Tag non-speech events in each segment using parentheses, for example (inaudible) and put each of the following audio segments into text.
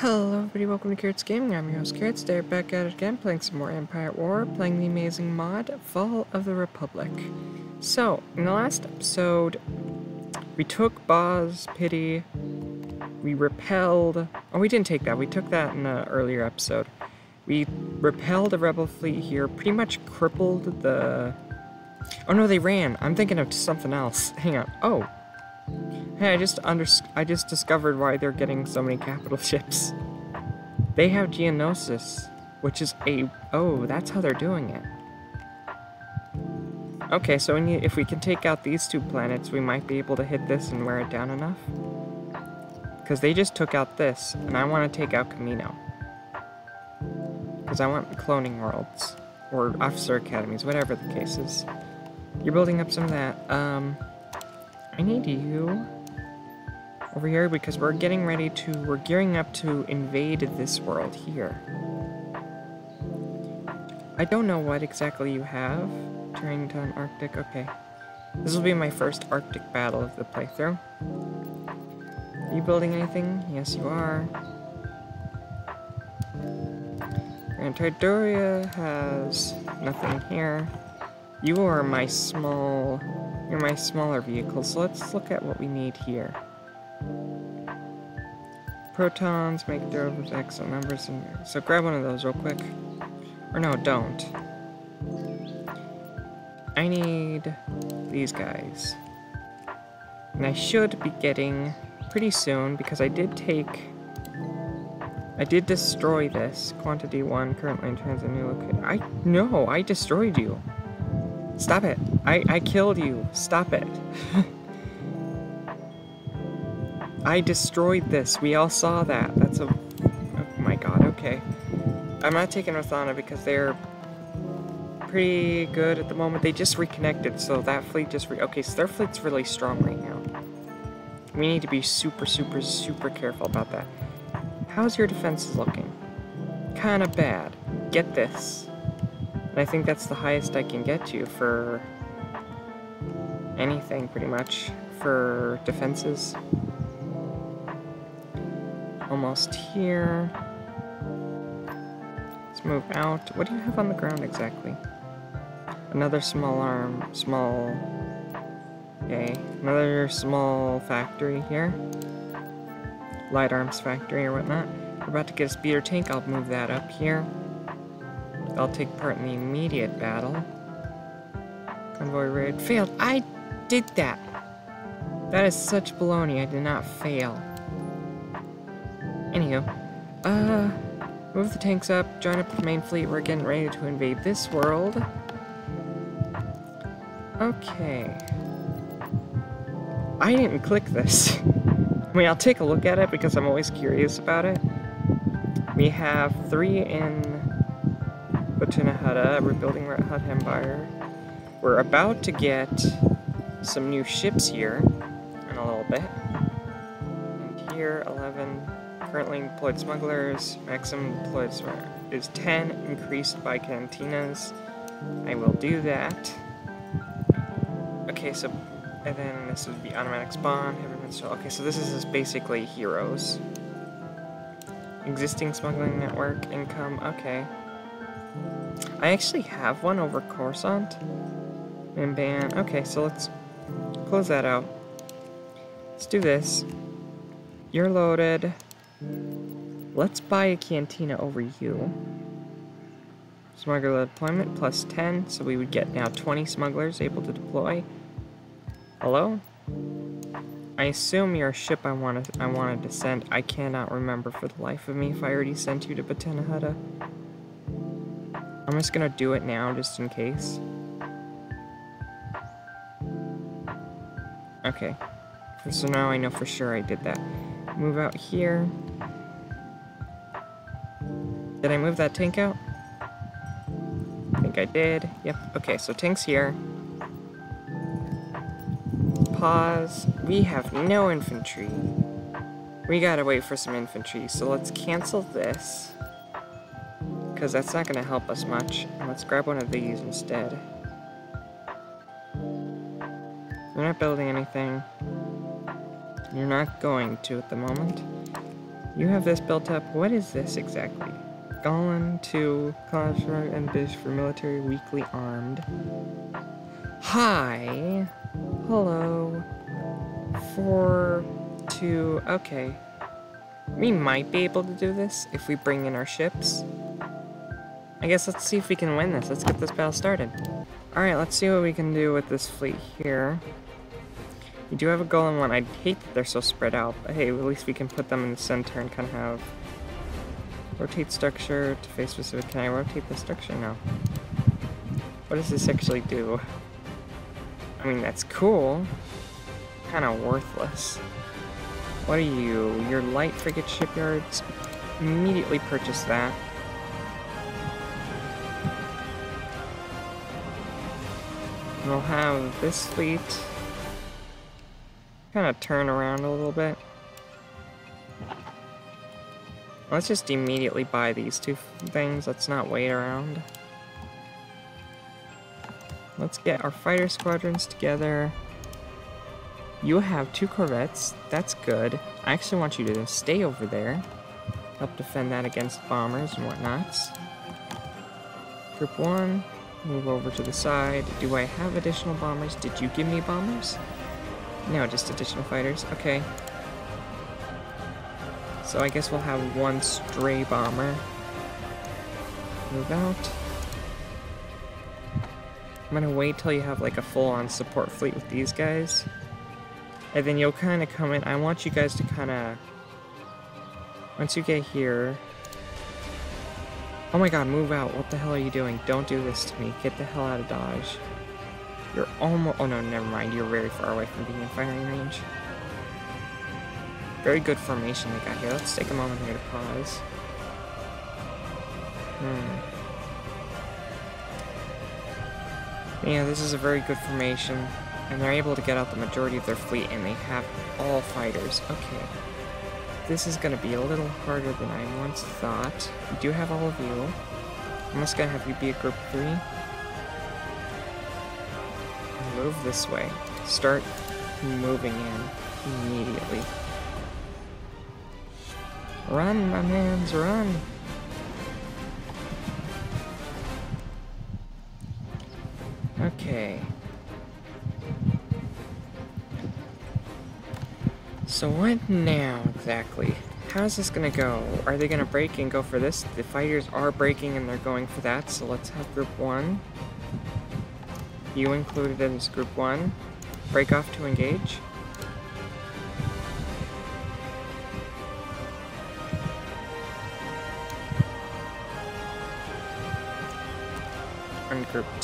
Hello everybody, welcome to Carrots Gaming. I'm your host Carrots. Today back at it again, playing some more Empire War, playing the amazing mod, Fall of the Republic. So, in the last episode, we took Boz Pity, we repelled... Oh, we didn't take that, we took that in an earlier episode. We repelled a rebel fleet here, pretty much crippled the... Oh no, they ran. I'm thinking of something else. Hang on. Oh, Hey, I just under I just discovered why they're getting so many capital (laughs) ships. They have Geonosis, which is a oh, that's how they're doing it. Okay, so if we can take out these two planets, we might be able to hit this and wear it down enough. Because they just took out this, and I want to take out Camino. Because I want cloning worlds, or officer academies, whatever the case is. You're building up some of that. Um, I need you over here because we're getting ready to, we're gearing up to invade this world here. I don't know what exactly you have. Turrington Arctic, okay. This will be my first Arctic battle of the playthrough. Are you building anything? Yes, you are. Antidoria has nothing here. You are my small, you're my smaller vehicle, so let's look at what we need here. Protons make derivatives excellent numbers. And, so grab one of those real quick. Or no, don't. I need these guys. And I should be getting pretty soon because I did take... I did destroy this. Quantity 1 currently in transit new location. I... No, I destroyed you. Stop it. I, I killed you. Stop it. (laughs) I destroyed this. We all saw that. That's a... Oh my god, okay. I'm not taking Rothana because they're pretty good at the moment. They just reconnected, so that fleet just re... Okay, so their fleet's really strong right now. We need to be super, super, super careful about that. How's your defenses looking? Kinda bad. Get this. And I think that's the highest I can get you for anything, pretty much, for defenses almost here. Let's move out. What do you have on the ground exactly? Another small arm, small... Okay, another small factory here. Light arms factory or whatnot. We're about to get a speeder tank, I'll move that up here. I'll take part in the immediate battle. Convoy raid failed. I did that! That is such baloney, I did not fail. Anywho, uh, move the tanks up, join up the main fleet, we're getting ready to invade this world. Okay. I didn't click this. I mean, I'll take a look at it because I'm always curious about it. We have three in Batunahutta, rebuilding Red Hut Empire. We're about to get some new ships here in a little bit. And here, 11, Currently employed smugglers. Maximum employed is 10, increased by cantinas. I will do that. Okay, so, and then this would be automatic spawn. Okay, so this is basically heroes. Existing smuggling network, income, okay. I actually have one over Coruscant. And ban, okay, so let's close that out. Let's do this. You're loaded. Let's buy a cantina over you. Smuggler deployment plus 10, so we would get now 20 smugglers able to deploy. Hello? I assume you're a ship I want to I wanted to send. I cannot remember for the life of me if I already sent you to Batenahutta. I'm just gonna do it now just in case. Okay. So now I know for sure I did that. Move out here. Did I move that tank out? I think I did. Yep. Okay, so tank's here. Pause. We have no infantry. We gotta wait for some infantry, so let's cancel this. Because that's not gonna help us much. Let's grab one of these instead. You're not building anything. You're not going to at the moment. You have this built up. What is this exactly? Golan to Classroom and Bish for military weakly armed. Hi. Hello. Four, two, okay. We might be able to do this if we bring in our ships. I guess let's see if we can win this. Let's get this battle started. Alright, let's see what we can do with this fleet here. We do have a Golan one. I hate that they're so spread out, but hey, at least we can put them in the center and kind of have rotate structure to face specific. Can I rotate the structure? No. What does this actually do? I mean, that's cool. Kind of worthless. What are you? Your light frigate shipyards? Immediately purchase that. We'll have this fleet kind of turn around a little bit. Let's just immediately buy these two things. Let's not wait around. Let's get our fighter squadrons together. You have two corvettes. That's good. I actually want you to stay over there. Help defend that against bombers and whatnots. Group 1, move over to the side. Do I have additional bombers? Did you give me bombers? No, just additional fighters. Okay. So I guess we'll have one stray bomber. Move out. I'm gonna wait till you have like a full-on support fleet with these guys. And then you'll kind of come in. I want you guys to kind of... Once you get here... Oh my god, move out. What the hell are you doing? Don't do this to me. Get the hell out of Dodge. You're almost... Oh no, never mind. You're very far away from being in firing range. Very good formation they got here. Let's take a moment here to pause. Hmm. Yeah, this is a very good formation, and they're able to get out the majority of their fleet, and they have all fighters. Okay. This is going to be a little harder than I once thought. We do have all of you. I'm just going to have you be a group 3. Move this way. Start moving in immediately. Run, my mans, run! Okay. So what now, exactly? How's this gonna go? Are they gonna break and go for this? The fighters are breaking and they're going for that, so let's have group one. You included in this group one. Break off to engage.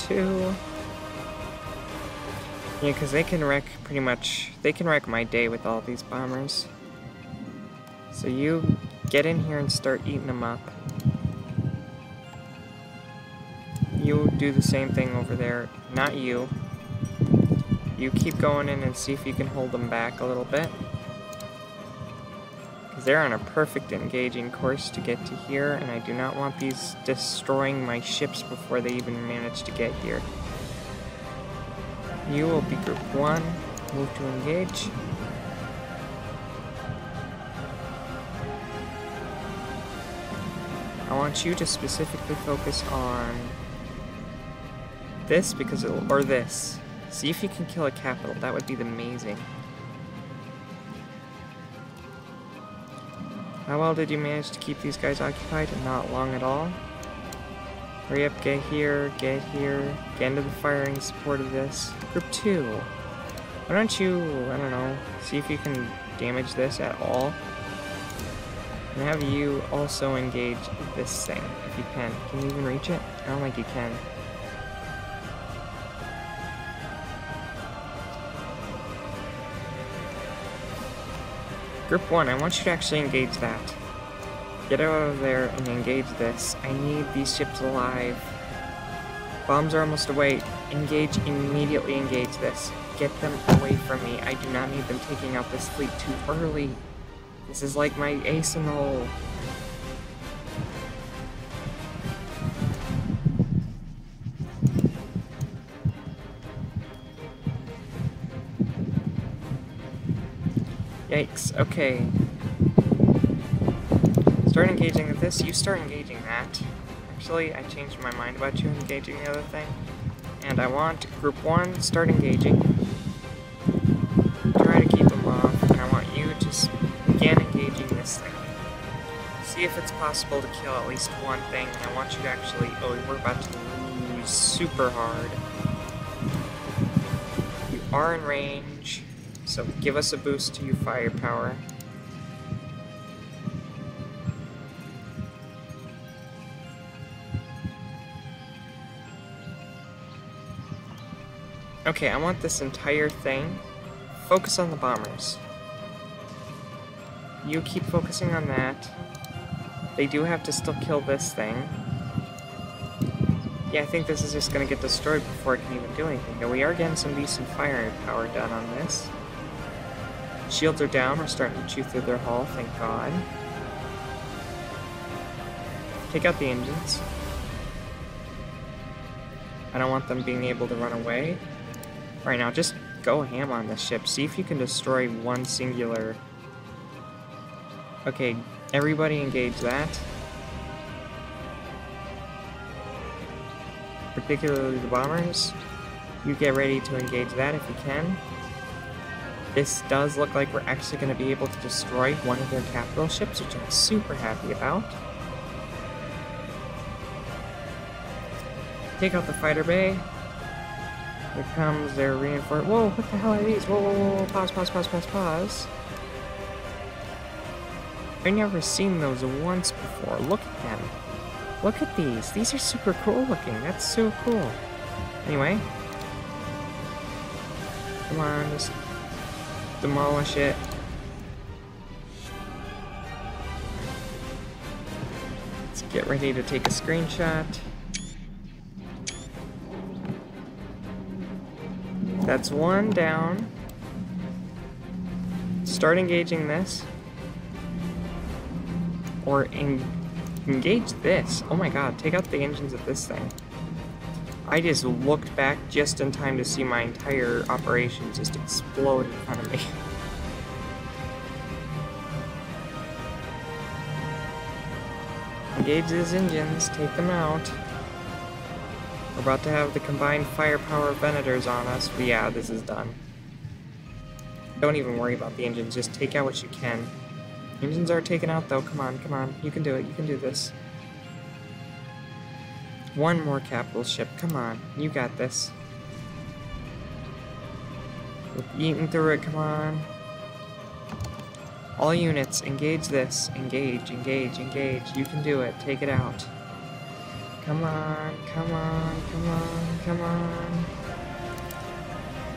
Two. Yeah, because they can wreck pretty much, they can wreck my day with all these bombers. So you get in here and start eating them up. You do the same thing over there. Not you. You keep going in and see if you can hold them back a little bit. Because they're on a perfect engaging course to get to here, and I do not want these destroying my ships before they even manage to get here. You will be group 1. Move to engage. I want you to specifically focus on this because it'll, or this. See if you can kill a capital. That would be amazing. How well did you manage to keep these guys occupied? Not long at all. Hurry up, get here, get here, get into the firing support of this. Group 2. Why don't you, I don't know, see if you can damage this at all? And have you also engage this thing, if you can. Can you even reach it? I don't think you can. Group 1, I want you to actually engage that. Get out of there and engage this. I need these ships alive. Bombs are almost away. Engage, immediately engage this. Get them away from me. I do not need them taking out this fleet too early. This is like my ace in the hole. Yikes, okay. Start engaging with this, you start engaging that. Actually, I changed my mind about you engaging the other thing. And I want group one, start engaging. Try to keep them off, and I want you to begin engaging this thing. See if it's possible to kill at least one thing. I want you to actually, oh, we're about to lose super hard. You are in range, so give us a boost to your firepower. Okay, I want this entire thing. Focus on the bombers. You keep focusing on that. They do have to still kill this thing. Yeah, I think this is just gonna get destroyed before it can even do anything. Yeah, we are getting some decent firepower done on this. Shields are down, we're starting to chew through their hull, thank god. Take out the engines. I don't want them being able to run away. Right now, just go ham on this ship. See if you can destroy one singular... Okay, everybody engage that. Particularly the bombers. You get ready to engage that if you can. This does look like we're actually going to be able to destroy one of their capital ships, which I'm super happy about. Take out the fighter bay. Here comes their reinforcement. Whoa, what the hell are these? Whoa, whoa, whoa, whoa, pause, pause, pause, pause, pause. I've never seen those once before. Look at them. Look at these. These are super cool looking. That's so cool. Anyway. Come on, just demolish it. Let's get ready to take a screenshot. That's one down. Start engaging this. Or en engage this. Oh my god, take out the engines of this thing. I just looked back just in time to see my entire operation just explode in front of me. (laughs) Engage these engines, take them out. We're about to have the combined firepower of Venators on us, but yeah, this is done. Don't even worry about the engines, just take out what you can. Engines are taken out though, come on, come on, you can do it, you can do this. One more capital ship, come on, you got this. We're eating through it, come on. All units, engage this, engage, engage, engage, you can do it, take it out. Come on, come on, come on, come on.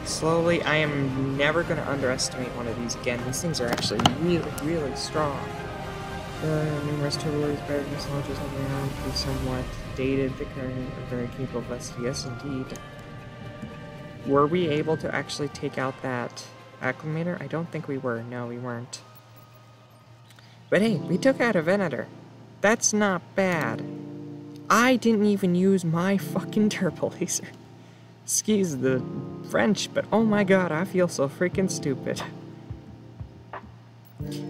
Slowly, I am never going to underestimate one of these again. These things are actually really, really strong. The numerous turboids, barracks, launchers have around be somewhat dated, the current very capable of Yes, indeed. Were we able to actually take out that Acclamator? I don't think we were. No, we weren't. But hey, we took out a Venator. That's not bad. I didn't even use my fucking turbo laser. Excuse the French, but oh my god, I feel so freaking stupid.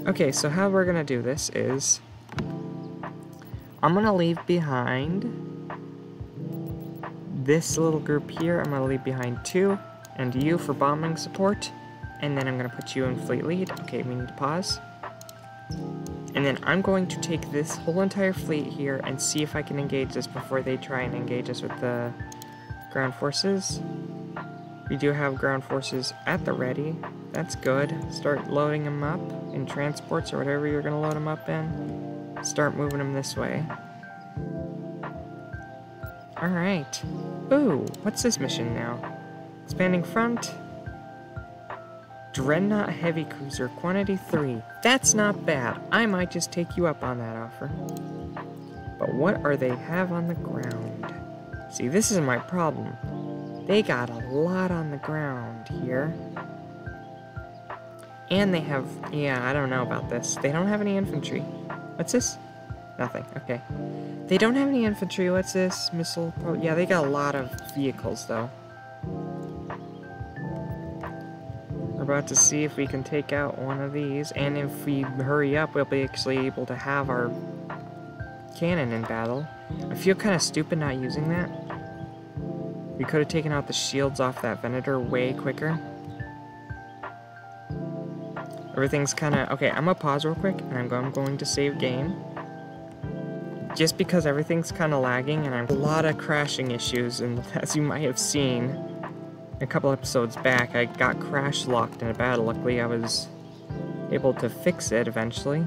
Okay, so how we're gonna do this is... I'm gonna leave behind this little group here. I'm gonna leave behind two, and you for bombing support, and then I'm gonna put you in fleet lead. Okay, we need to pause. And then I'm going to take this whole entire fleet here and see if I can engage this before they try and engage us with the ground forces. We do have ground forces at the ready. That's good. Start loading them up in transports or whatever you're going to load them up in. Start moving them this way. Alright. Ooh, what's this mission now? Expanding front. Dreadnought Heavy Cruiser, quantity 3. That's not bad. I might just take you up on that offer. But what are they have on the ground? See, this is my problem. They got a lot on the ground here. And they have, yeah, I don't know about this. They don't have any infantry. What's this? Nothing, okay. They don't have any infantry. What's this? Missile, Oh, yeah, they got a lot of vehicles, though. We're about to see if we can take out one of these, and if we hurry up, we'll be actually able to have our cannon in battle. I feel kind of stupid not using that. We could have taken out the shields off that Venator way quicker. Everything's kind of... Okay, I'm going to pause real quick, and I'm going to save game. Just because everything's kind of lagging, and I have a lot of crashing issues, and (laughs) as you might have seen a couple episodes back, I got crash locked in a battle. Luckily, I was able to fix it eventually.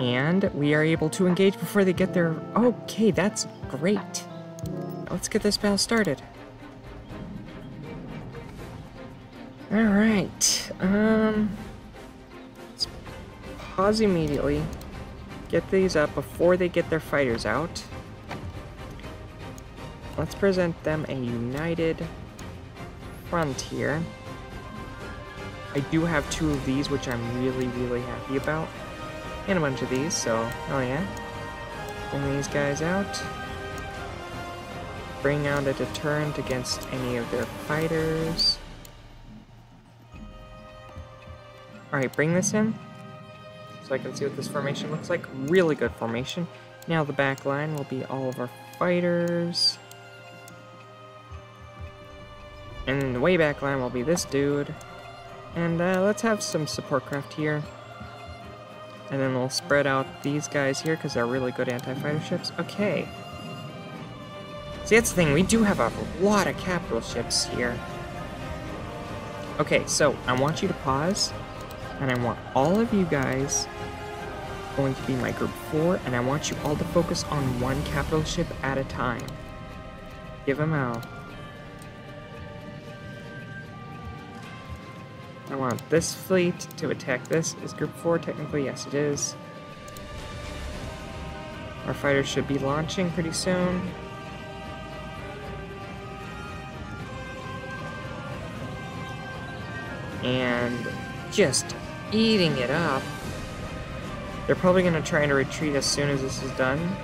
And we are able to engage before they get there. Okay, that's great. Let's get this battle started. Alright, um... Let's pause immediately. Get these up before they get their fighters out. Let's present them a united front here. I do have two of these, which I'm really, really happy about. And a bunch of these, so, oh yeah. Bring these guys out. Bring out a deterrent against any of their fighters. Alright, bring this in. So I can see what this formation looks like. Really good formation. Now the back line will be all of our fighters. And the way back line will be this dude. And uh, let's have some support craft here. And then we'll spread out these guys here because they're really good anti-fighter ships. Okay. See, that's the thing. We do have a lot of capital ships here. Okay, so I want you to pause. And I want all of you guys going to be my group 4. And I want you all to focus on one capital ship at a time. Give them out. I want this fleet to attack this. Is group 4 technically? Yes, it is. Our fighters should be launching pretty soon. And just eating it up. They're probably going to try and retreat as soon as this is done.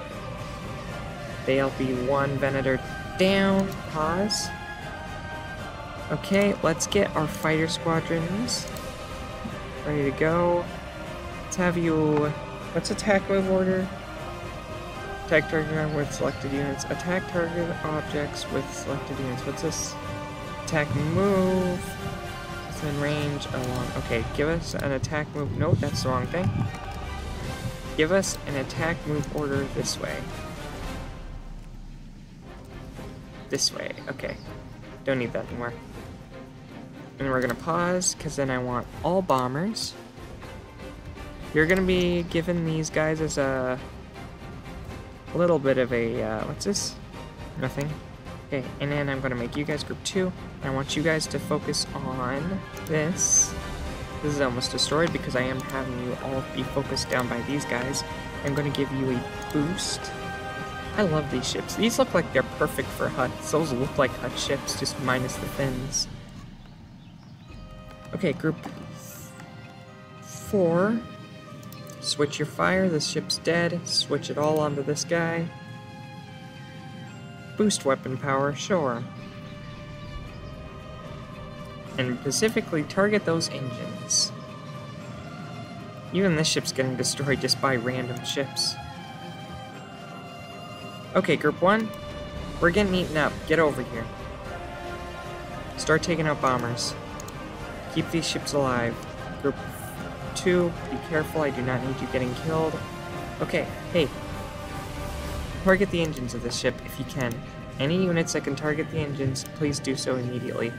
They'll be one Venator down. Pause. Okay, let's get our fighter squadrons ready to go. Let's have you... What's attack move order? Attack target with selected units. Attack target objects with selected units. What's this? Attack move. Within range along... Okay, give us an attack move... Nope, that's the wrong thing. Give us an attack move order this way. This way, okay. Don't need that anymore. And we're gonna pause, because then I want all bombers. You're gonna be given these guys as a little bit of a, uh, what's this? Nothing. Okay, and then I'm gonna make you guys group two. I want you guys to focus on this. This is almost destroyed because I am having you all be focused down by these guys. I'm gonna give you a boost. I love these ships. These look like they're perfect for Hutts. Those look like Hutt ships, just minus the fins. Okay, group four. Switch your fire, this ship's dead. Switch it all onto this guy. Boost weapon power, sure. And specifically target those engines. Even this ship's getting destroyed just by random ships. Okay, group one. We're getting eaten up. Get over here. Start taking out bombers. Keep these ships alive. Group 2, be careful, I do not need you getting killed. Okay, hey. Target the engines of this ship if you can. Any units that can target the engines, please do so immediately.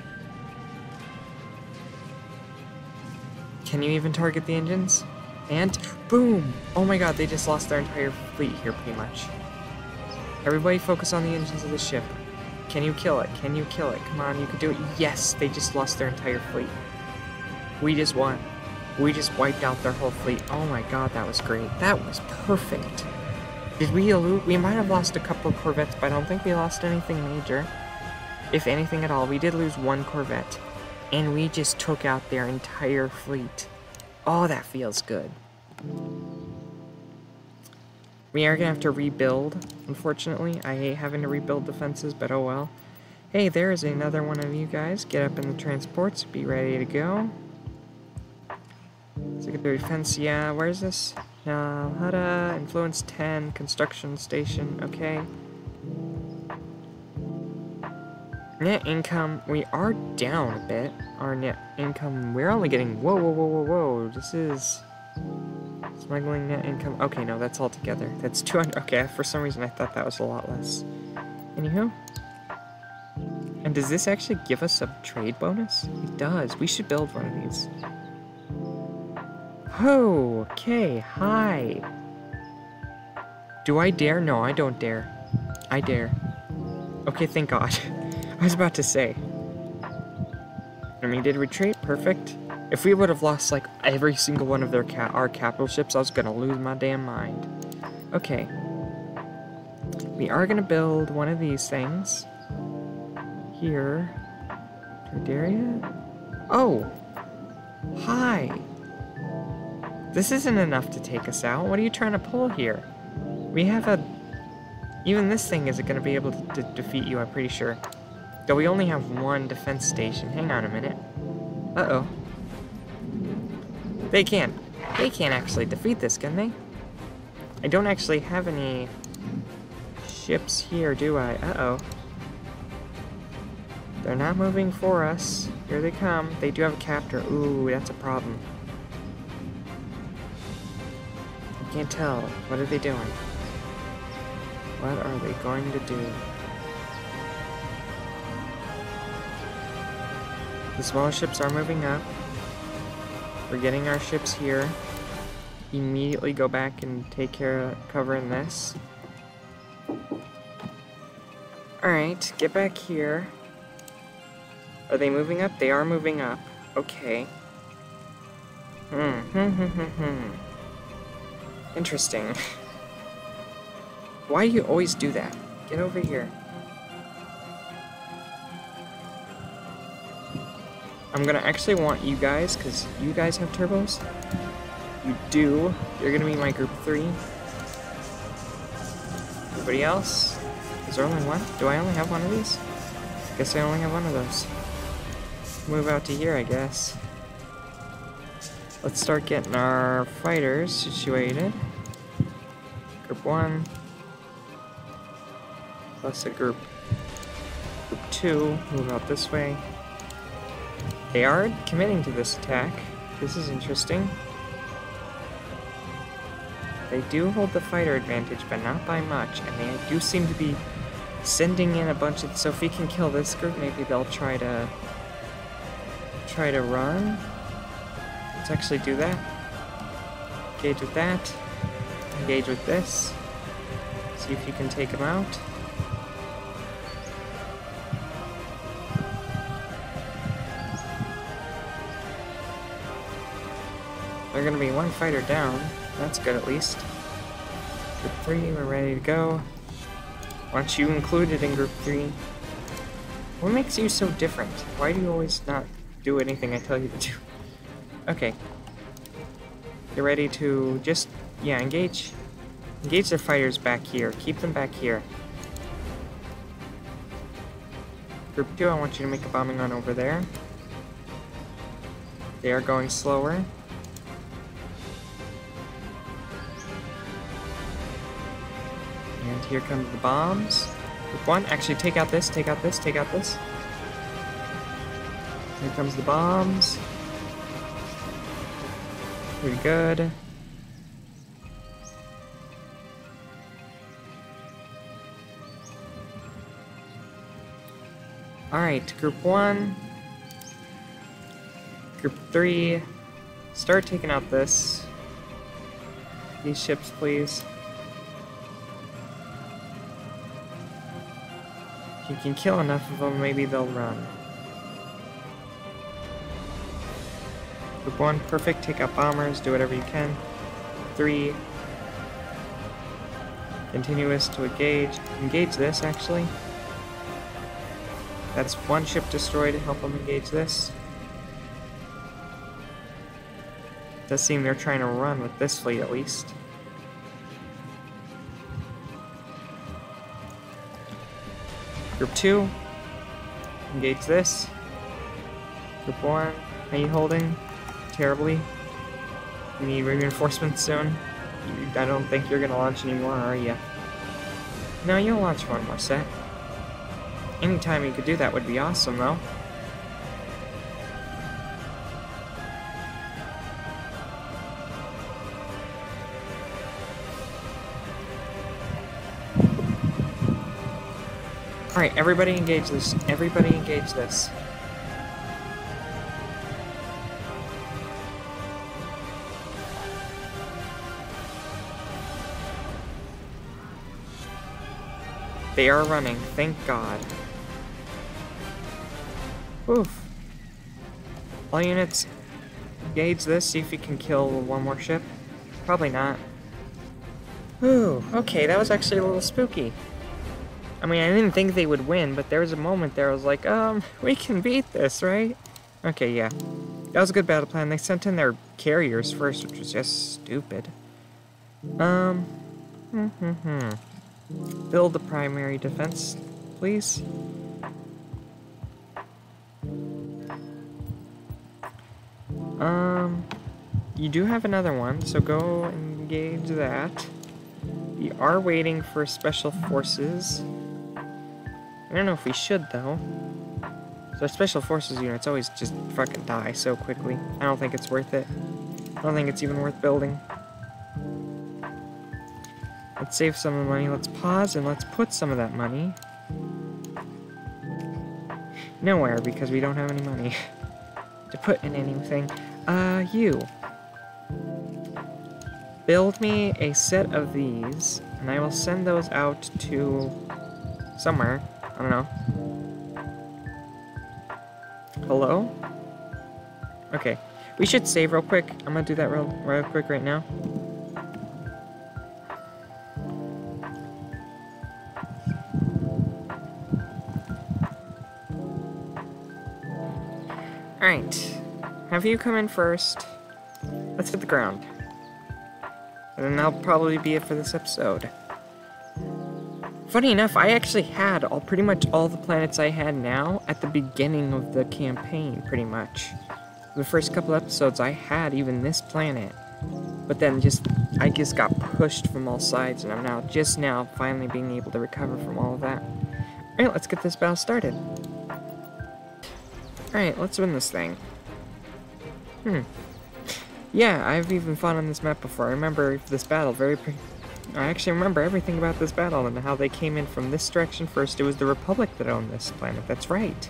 Can you even target the engines? And boom! Oh my god, they just lost their entire fleet here pretty much. Everybody focus on the engines of the ship. Can you kill it? Can you kill it? Come on, you can do it. Yes, they just lost their entire fleet. We just won. We just wiped out their whole fleet. Oh my god, that was great. That was perfect. Did we lose? We might have lost a couple of corvettes, but I don't think we lost anything major. If anything at all, we did lose one corvette. And we just took out their entire fleet. Oh, that feels good. We are going to have to rebuild, unfortunately. I hate having to rebuild defenses, but oh well. Hey, there is another one of you guys. Get up in the transports. Be ready to go. Secondary defense, yeah, where is this? Nal Hutta, influence 10, construction station, okay. Net income, we are down a bit. Our net income, we're only getting, whoa, whoa, whoa, whoa, whoa, this is smuggling net income. Okay, no, that's all together. That's 200, okay, for some reason I thought that was a lot less. Anywho. And does this actually give us a trade bonus? It does, we should build one of these. Oh, okay, hi. Do I dare? No, I don't dare. I dare. Okay, thank God. (laughs) I was about to say. Enemy did retreat, perfect. If we would have lost like every single one of their ca our capital ships, I was gonna lose my damn mind. Okay. We are gonna build one of these things. Here. Tardaria? Oh! Hi! This isn't enough to take us out. What are you trying to pull here? We have a... Even this thing isn't going to be able to defeat you, I'm pretty sure. Though we only have one defense station. Hang on a minute. Uh-oh. They can't. They can't actually defeat this, can they? I don't actually have any ships here, do I? Uh-oh. They're not moving for us. Here they come. They do have a captor. Ooh, that's a problem. Can't tell. What are they doing? What are they going to do? The small ships are moving up. We're getting our ships here. Immediately go back and take care of covering this. Alright, get back here. Are they moving up? They are moving up. Okay. Hmm, (laughs) hmm, hmm, hmm, hmm. Interesting. Why do you always do that? Get over here. I'm gonna actually want you guys, because you guys have turbos. You do. You're gonna be my group three. Everybody else? Is there only one? Do I only have one of these? Guess I only have one of those. Move out to here, I guess. Let's start getting our fighters situated. Group 1. Plus a group. Group 2. Move out this way. They are committing to this attack. This is interesting. They do hold the fighter advantage, but not by much, and they do seem to be sending in a bunch of... So if we can kill this group, maybe they'll try to... try to run? Let's actually do that. Engage with that. Engage with this. See if you can take him out. They're gonna be one fighter down. That's good at least. Group 3, we're ready to go. Once you included in Group 3. What makes you so different? Why do you always not do anything I tell you to do? (laughs) Okay. You're ready to just, yeah, engage. Engage the fighters back here. Keep them back here. Group 2, I want you to make a bombing run over there. They are going slower. And here come the bombs. Group 1, actually take out this, take out this, take out this. Here comes the bombs. Pretty good. Alright, group one. Group three. Start taking out this. These ships, please. If you can kill enough of them, maybe they'll run. Group 1, perfect. Take out bombers, do whatever you can. 3, continuous to engage. Engage this, actually. That's one ship destroyed to help them engage this. Does seem they're trying to run with this fleet at least. Group 2, engage this. Group 1, are you holding? terribly. We need reinforcements soon. I don't think you're gonna launch anymore, are you? No, you'll launch one more set. Anytime you could do that would be awesome, though. Alright, everybody engage this. Everybody engage this. They are running, thank God. Oof. All units, gauge this, see if you can kill one more ship. Probably not. Ooh, okay, that was actually a little spooky. I mean, I didn't think they would win, but there was a moment there I was like, um, (laughs) we can beat this, right? Okay, yeah. That was a good battle plan. They sent in their carriers first, which was just stupid. Um, hmm, hmm, hmm. Build the primary defense, please. Um, you do have another one, so go engage that. We are waiting for special forces. I don't know if we should, though. So special forces units always just fucking die so quickly. I don't think it's worth it. I don't think it's even worth building. Let's save some of the money. Let's pause and let's put some of that money nowhere because we don't have any money (laughs) to put in anything. Uh, you. Build me a set of these, and I will send those out to somewhere. I don't know. Hello? Okay. We should save real quick. I'm gonna do that real, real quick right now. Alright. Have you come in first. Let's hit the ground. And then that'll probably be it for this episode. Funny enough, I actually had all pretty much all the planets I had now at the beginning of the campaign, pretty much. The first couple episodes, I had even this planet. But then just, I just got pushed from all sides, and I'm now, just now, finally being able to recover from all of that. Alright, let's get this battle started. Alright, let's win this thing. Hmm. Yeah, I've even fought on this map before. I remember this battle very I actually remember everything about this battle and how they came in from this direction first. It was the Republic that owned this planet. That's right.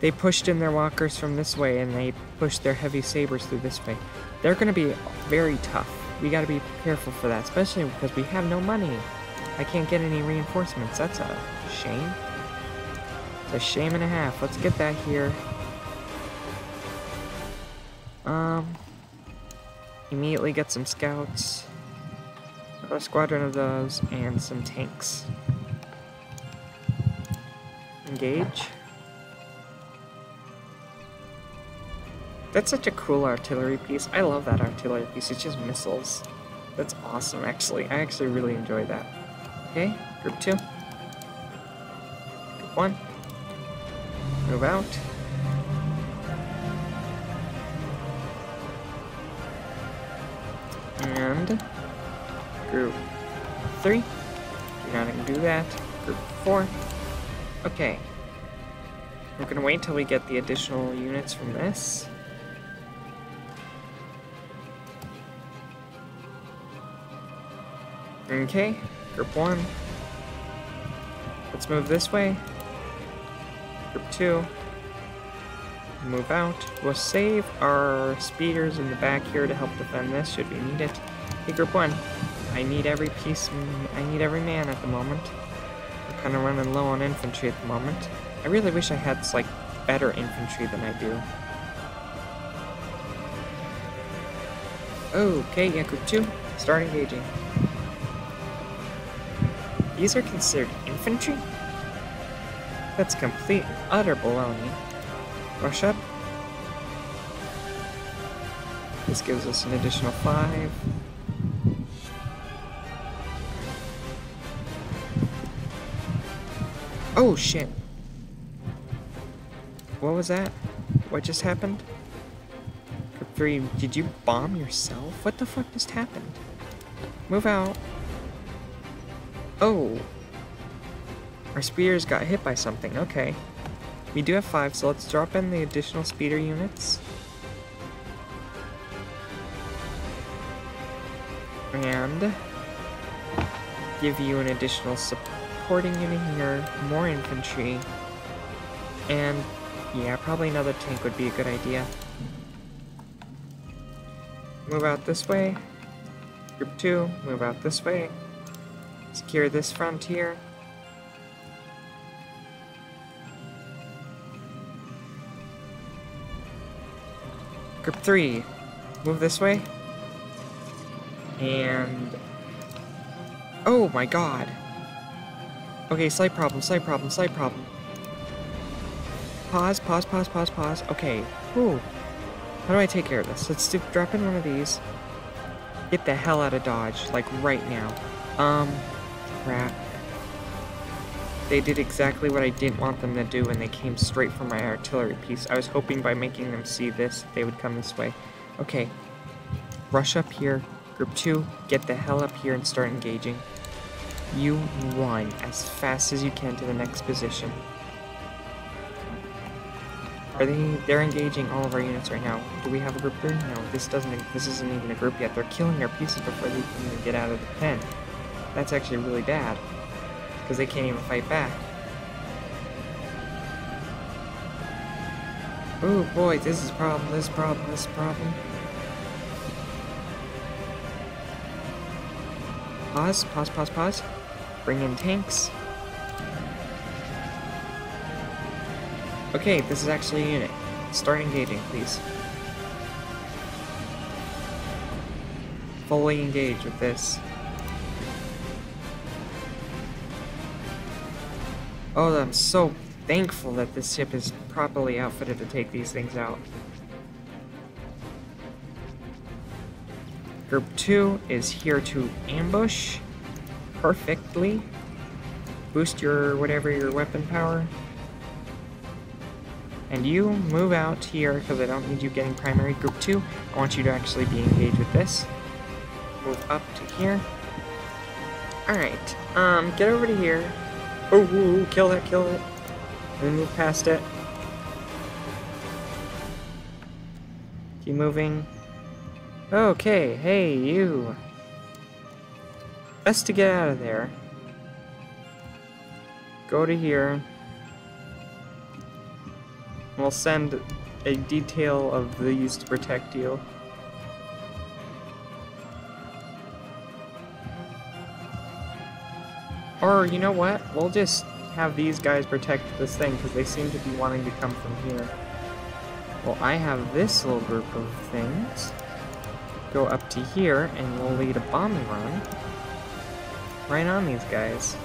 They pushed in their walkers from this way and they pushed their heavy sabers through this way. They're going to be very tough. We got to be careful for that, especially because we have no money. I can't get any reinforcements. That's a shame. It's a shame and a half. Let's get that here. Um, immediately get some scouts, a squadron of those, and some tanks. Engage. That's such a cool artillery piece. I love that artillery piece. It's just missiles. That's awesome, actually. I actually really enjoy that. Okay, group two. Group one. Move out. Group three. You're not gonna do that. Group four. Okay. We're gonna wait until we get the additional units from this. Okay, group one. Let's move this way. Group two. Move out. We'll save our speeders in the back here to help defend this, should we need it. Hey, group one. I need every piece, I need every man at the moment. I'm kind of running low on infantry at the moment. I really wish I had, like, better infantry than I do. Okay, yeah, group two. Start engaging. These are considered infantry? That's complete utter baloney. Rush up. This gives us an additional five. Oh shit. What was that? What just happened? Group three, did you bomb yourself? What the fuck just happened? Move out. Oh. Our speeders got hit by something, okay. We do have five, so let's drop in the additional speeder units. And give you an additional supporting in here, more infantry, and yeah, probably another tank would be a good idea. Move out this way. Group 2, move out this way. Secure this frontier. Group 3, move this way. And... Oh my god! Okay, slight problem, slight problem, slight problem. Pause, pause, pause, pause, pause. Okay. Whew. How do I take care of this? Let's do, drop in one of these. Get the hell out of Dodge, like right now. Um, crap. They did exactly what I didn't want them to do and they came straight for my artillery piece. I was hoping by making them see this, they would come this way. Okay. Rush up here. Group 2, get the hell up here and start engaging. You run as fast as you can to the next position. Are they, they're engaging all of our units right now. Do we have a group there? No, this doesn't, this isn't even a group yet. They're killing our pieces before they can even get out of the pen. That's actually really bad because they can't even fight back. Oh boy, this is a problem, this problem, this problem. Pause, pause, pause, pause. Bring in tanks. Okay, this is actually a unit. Start engaging, please. Fully engage with this. Oh, I'm so thankful that this ship is properly outfitted to take these things out. Group 2 is here to ambush perfectly. Boost your whatever your weapon power. And you move out here because I don't need you getting primary. Group 2, I want you to actually be engaged with this. Move up to here. Alright, um, get over to here. Oh, ooh, kill that, kill it. Then move past it. Keep moving. Okay, hey, you. Best to get out of there. Go to here. We'll send a detail of these to protect you. Or, you know what? We'll just have these guys protect this thing, because they seem to be wanting to come from here. Well, I have this little group of things. Go up to here, and we'll lead a bombing run. Right on these guys.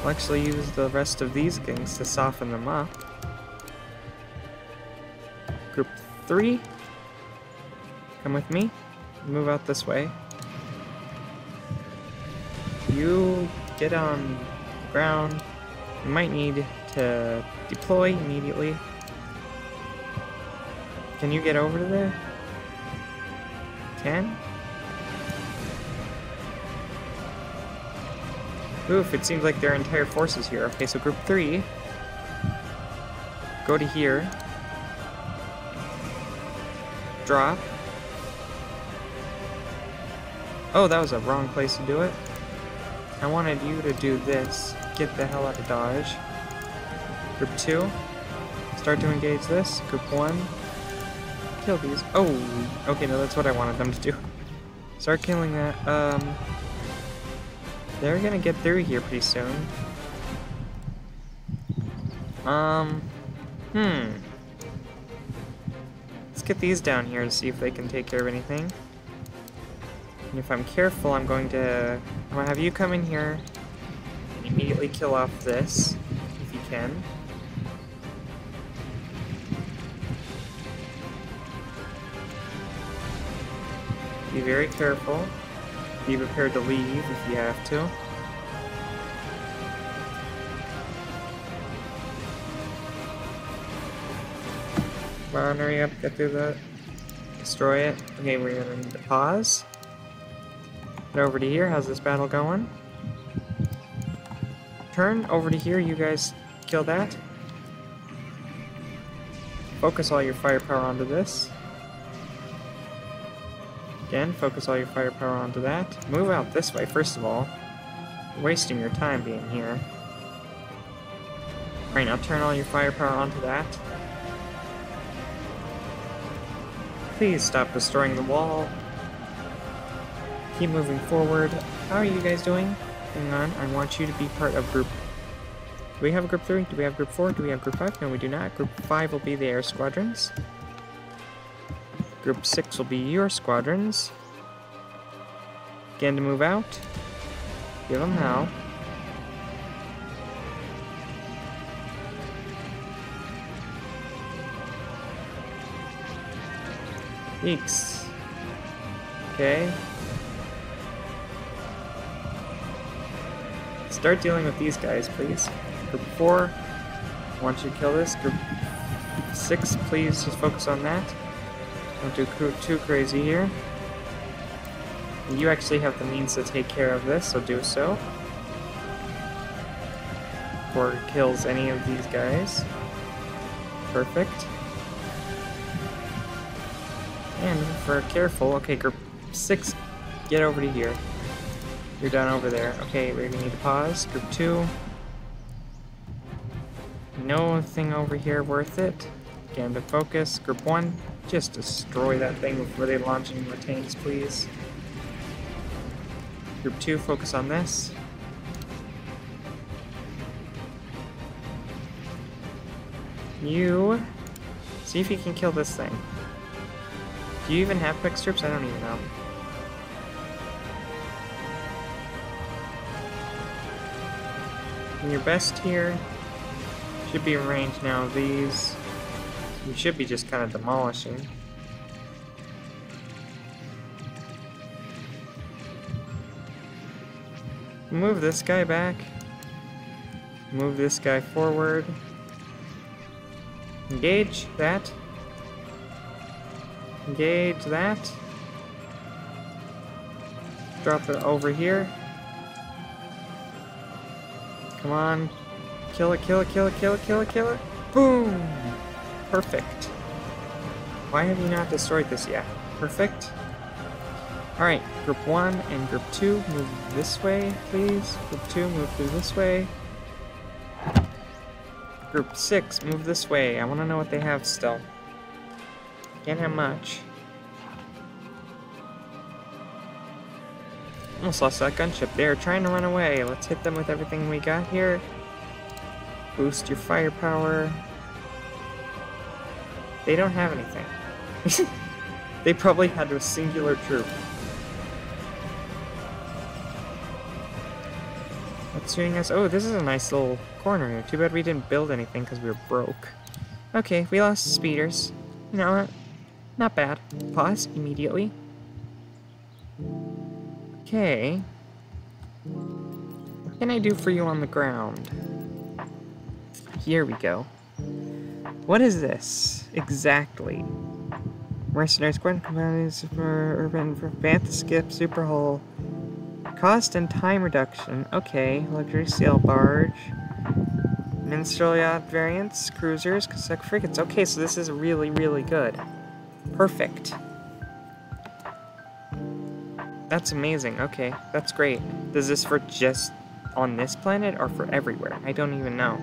We'll actually use the rest of these things to soften them up. Group 3, come with me. Move out this way. You get on the ground. You might need to deploy immediately. Can you get over to there? Can? Oof, it seems like their entire force is here. Okay, so group 3. Go to here drop. Oh, that was a wrong place to do it. I wanted you to do this. Get the hell out of Dodge. Group 2. Start to engage this. Group 1. Kill these. Oh, okay, no, that's what I wanted them to do. Start killing that. Um, they're gonna get through here pretty soon. Um, hmm Let's get these down here to see if they can take care of anything. And if I'm careful, I'm going to... I'm going to have you come in here and immediately kill off this, if you can. Be very careful. Be prepared to leave if you have to. Come on, hurry up, get through that. destroy it. Okay, we're gonna need to pause. Head over to here. How's this battle going? Turn over to here. You guys kill that. Focus all your firepower onto this. Again, focus all your firepower onto that. Move out this way, first of all. You're wasting your time being here. Alright, now turn all your firepower onto that. Please stop destroying the wall. Keep moving forward. How are you guys doing? Hang on, I want you to be part of group... Do we have group 3? Do we have group 4? Do we have group 5? No, we do not. Group 5 will be the air squadrons. Group 6 will be your squadrons. Again to move out. Give them now. Weeks. Okay. Start dealing with these guys, please. Group 4, I want you to kill this. Group 6, please just focus on that. Don't do too crazy here. You actually have the means to take care of this, so do so. Or kills any of these guys. Perfect. And for careful, okay, group 6, get over to here. You're done over there. Okay, we're gonna need to pause. Group 2. No thing over here worth it. Again, to focus. Group 1, just destroy that thing before they launch any more tanks, please. Group 2, focus on this. You... See if you can kill this thing. Do you even have quick strips? I don't even know. And your best here should be in range now these. You should be just kind of demolishing. Move this guy back. Move this guy forward. Engage that. Engage that. Drop it over here. Come on. Kill it, kill it, kill it, kill it, kill it, kill it. Boom! Perfect. Why have you not destroyed this yet? Perfect. Alright, group 1 and group 2, move this way, please. Group 2, move through this way. Group 6, move this way. I want to know what they have still. Can't have much. Almost lost that gunship. They're trying to run away. Let's hit them with everything we got here. Boost your firepower. They don't have anything. (laughs) they probably had a singular troop. What's doing us? Oh, this is a nice little corner here. Too bad we didn't build anything because we were broke. Okay, we lost speeders. You know what? Not bad. Pause immediately. Okay. What can I do for you on the ground? Here we go. What is this? Exactly. Mercenary Squad Companies for Urban for Bantha Skip Super Hull. Cost and time reduction. Okay. Luxury sail barge. Minstrel yacht variants, cruisers, Cossack frigates. Okay, so this is really, really good. Perfect. That's amazing. Okay, that's great. Does this for just on this planet or for everywhere? I don't even know.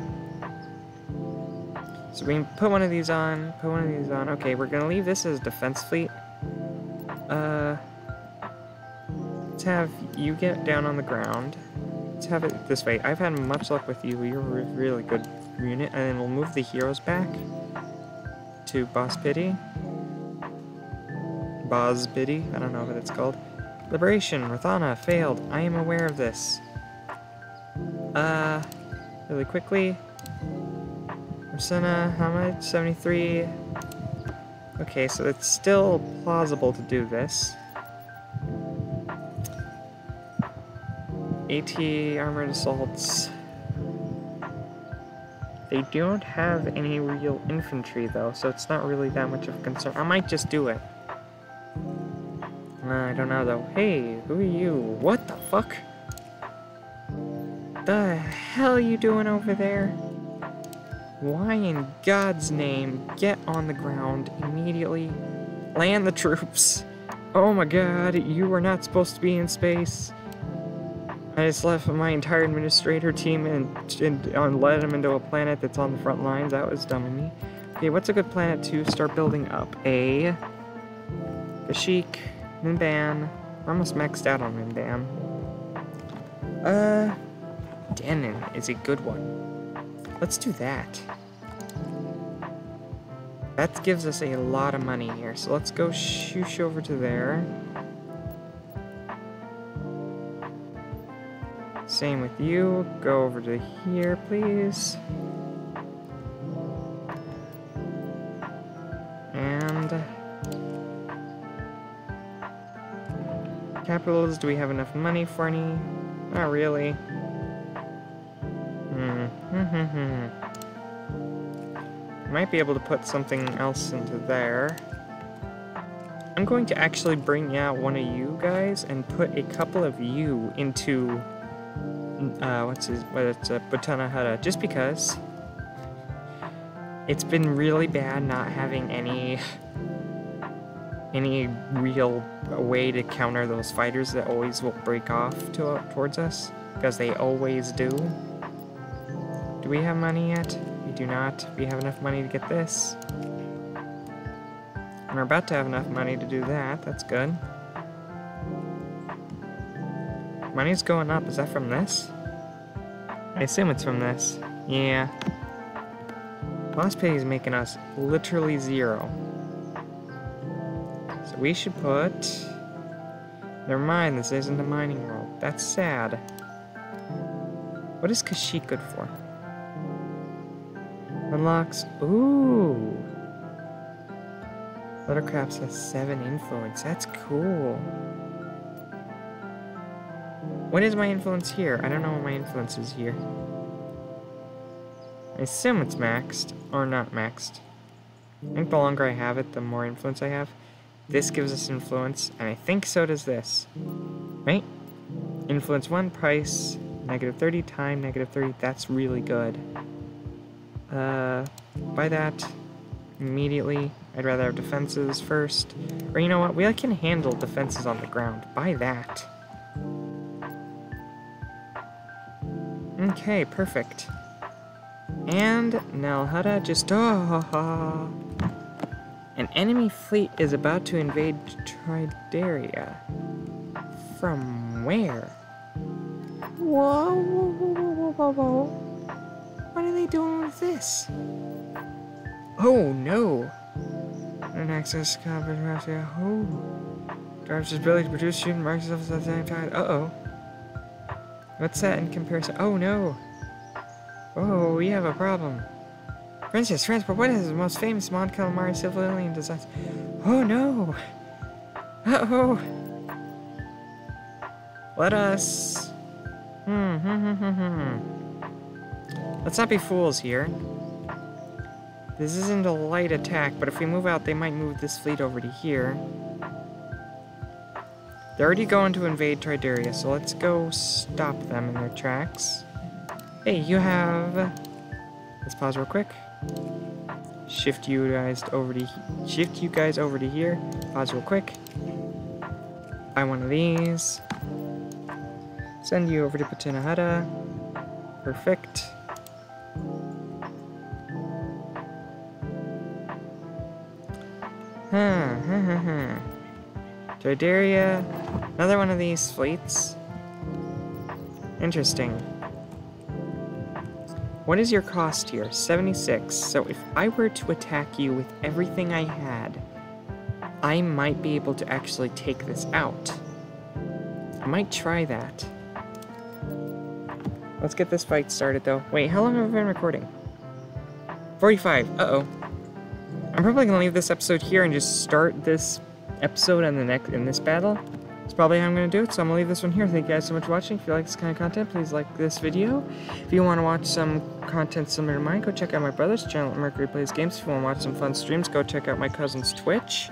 So we can put one of these on, put one of these on. Okay, we're gonna leave this as defense fleet. Uh, let's have you get down on the ground. Let's have it this way. I've had much luck with you. You're a really good unit. And then we'll move the heroes back to Bos Pity. Bosbiddy, I don't know what it's called. Liberation, Rathana, failed. I am aware of this. Uh, really quickly. Ursina, how much? 73. Okay, so it's still plausible to do this. AT armored assaults. They don't have any real infantry though, so it's not really that much of a concern. I might just do it. Uh, I don't know though. Hey, who are you? What the fuck? The hell are you doing over there? Why in God's name, get on the ground immediately. Land the troops. Oh my god, you are not supposed to be in space. I just left my entire administrator team and, and, and led them into a planet that's on the front lines. That was dumb of me. Okay, what's a good planet to start building up? A... Kashyyyk, Mimban. We're almost maxed out on Mimban. Uh... Denon is a good one. Let's do that. That gives us a lot of money here, so let's go shoosh over to there. Same with you. Go over to here, please. And... Capitals, do we have enough money for any? Not really. Hmm. Might be able to put something else into there. I'm going to actually bring out one of you guys and put a couple of you into uh, what's his, it's a Botana Hutta, just because it's been really bad not having any any real way to counter those fighters that always will break off to, towards us, because they always do. Do we have money yet? We do not. We have enough money to get this. And we're about to have enough money to do that. That's good. Money's going up. Is that from this? I assume it's from this. Yeah. Boss pay is making us literally zero. So we should put... Never mind, this isn't a mining world. That's sad. What is Kashyyyk good for? Unlocks... Ooh! Buttercraps has 7 influence. That's cool. What is my influence here? I don't know what my influence is here. I assume it's maxed, or not maxed. I think the longer I have it, the more influence I have. This gives us influence, and I think so does this. Right? Influence 1, price, negative 30, time, negative 30. That's really good. Uh, buy that immediately. I'd rather have defenses first. Or you know what? We can handle defenses on the ground. Buy that. Okay, perfect. And Nal Hutta just... Oh, An enemy fleet is about to invade Tridaria. From where? Whoa, whoa, whoa, whoa, whoa, whoa. What are they doing with this? Oh, no. An access combat Russia. Oh. Drives his ability to produce shooting marks at the same time. Uh-oh. What's that in comparison? Oh, no. Oh, we have a problem. Princess Transport, what is the most famous Mon Calamari civilian designs? Oh, no. Uh-oh. Let us... Hmm, hmm, hmm, hmm, hmm. Let's not be fools here. This isn't a light attack, but if we move out, they might move this fleet over to here. They're already going to invade Tridaria, so let's go stop them in their tracks. Hey, you have... Let's pause real quick. Shift you guys over to... Shift you guys over to here. Pause real quick. Buy one of these. Send you over to Botana Hutta. Perfect. Tridaria, another one of these fleets. Interesting. What is your cost here? 76. So if I were to attack you with everything I had, I might be able to actually take this out. I might try that. Let's get this fight started though. Wait, how long have I been recording? 45. Uh-oh. I'm probably gonna leave this episode here and just start this episode in the next in this battle. that's probably how I'm going to do it. So I'm going to leave this one here. Thank you guys so much for watching. If you like this kind of content, please like this video. If you want to watch some content similar to mine, go check out my brother's channel Mercury Plays Games. If you want to watch some fun streams, go check out my cousin's Twitch.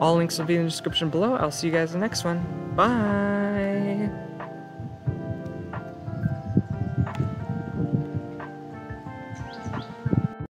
All links will be in the description below. I'll see you guys in the next one. Bye!